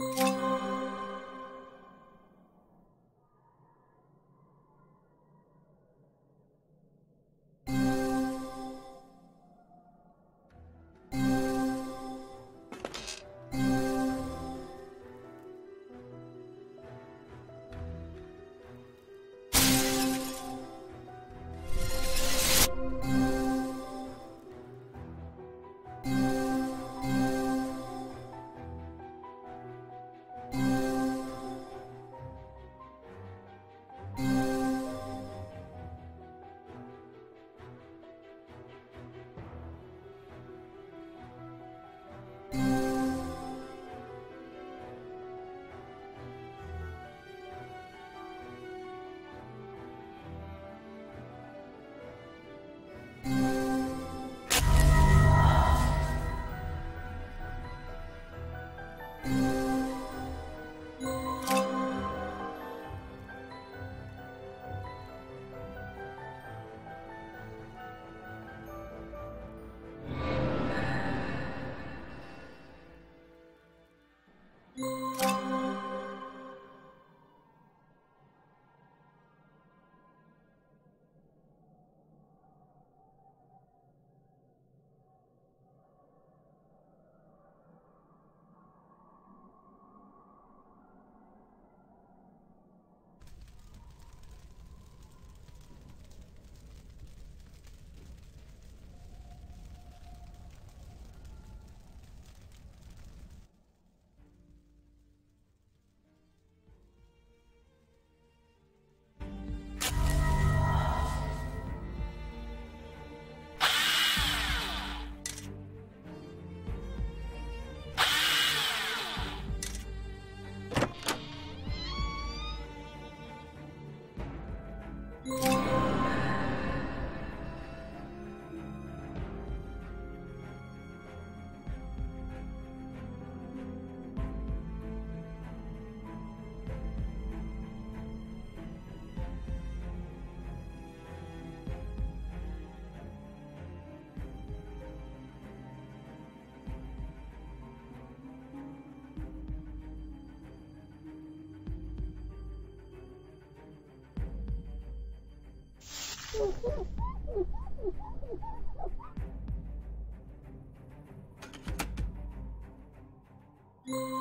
啊。Yeah.